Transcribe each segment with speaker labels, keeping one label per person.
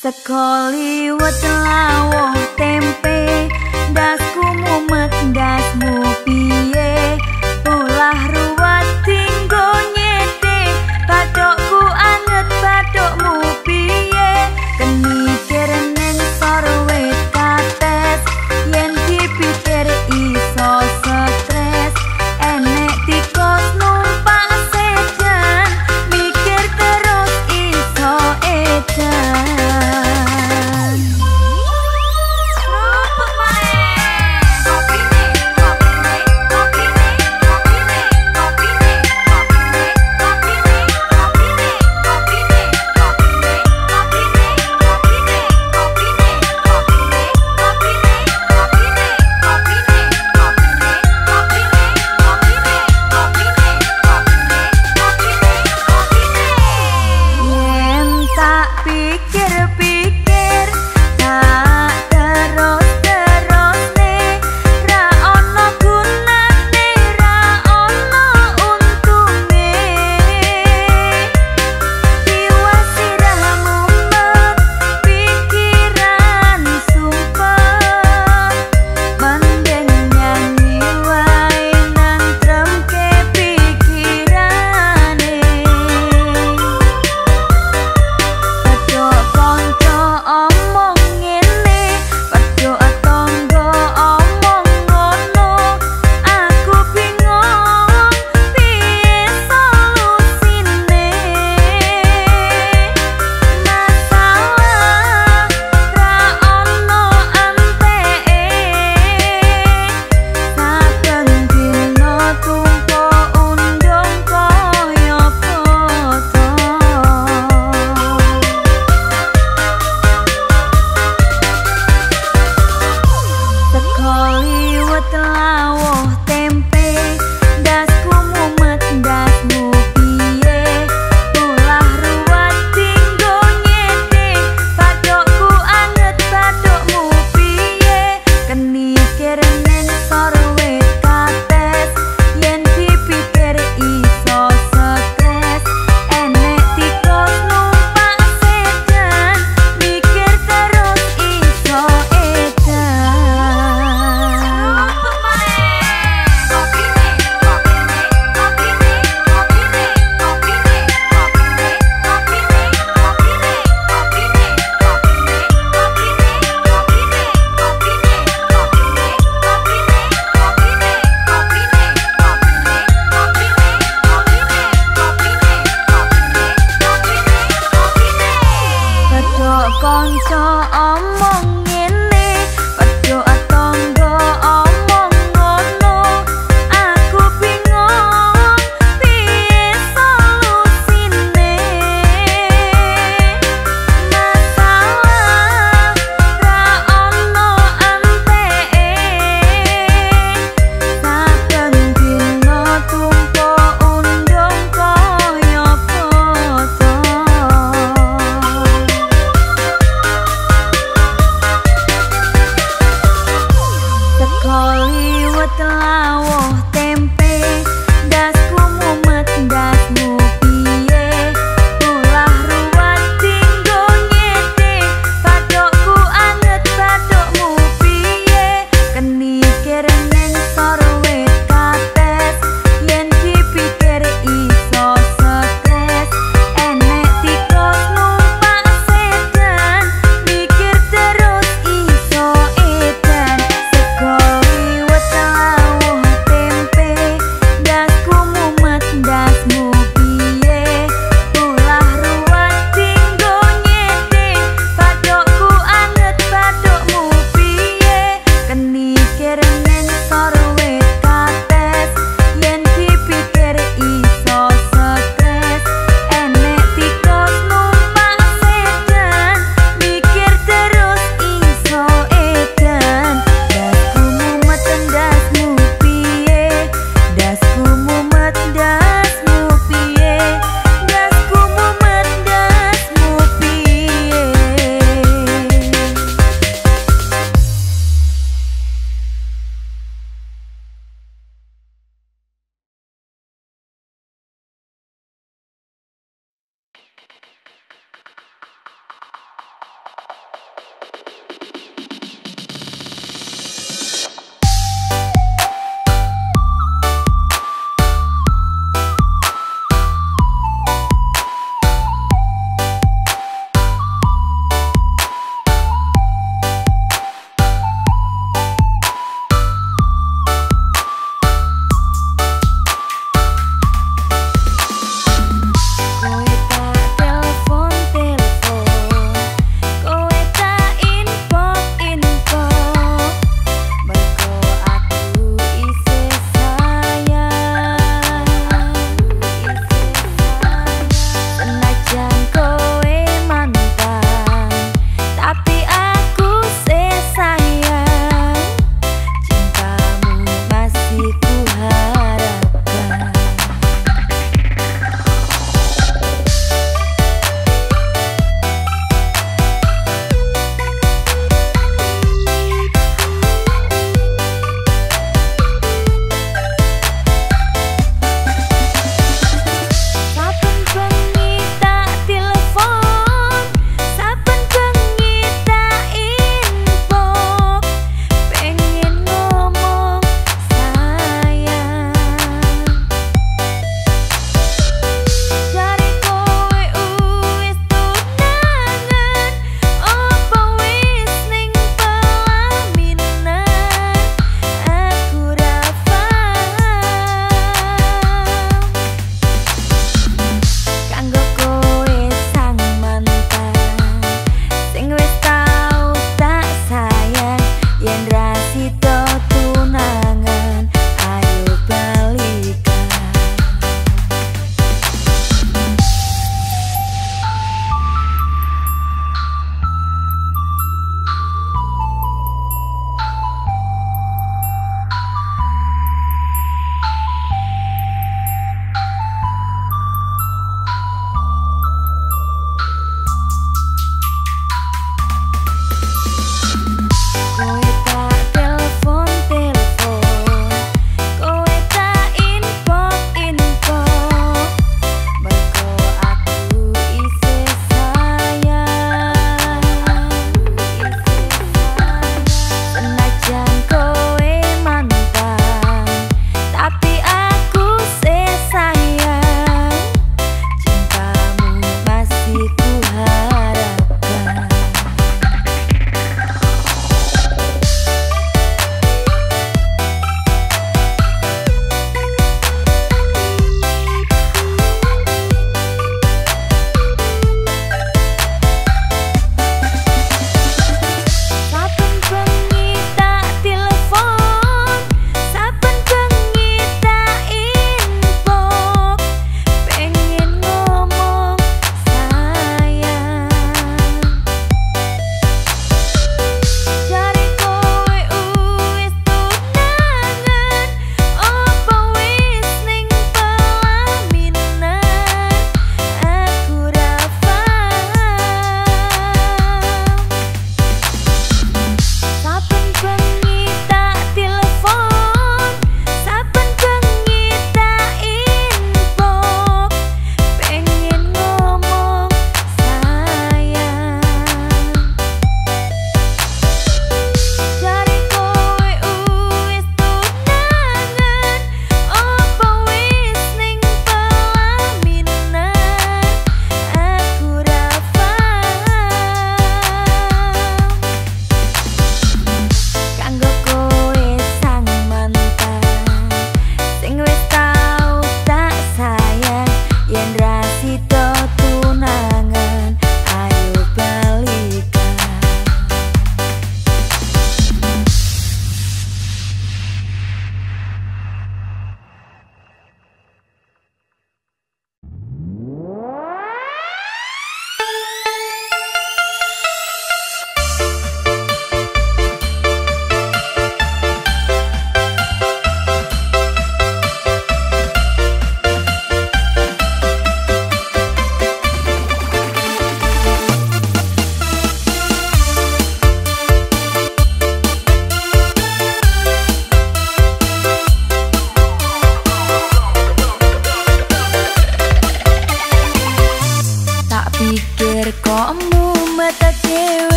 Speaker 1: Sekoli weteng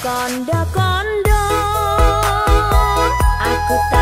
Speaker 1: kondo kondo aku tak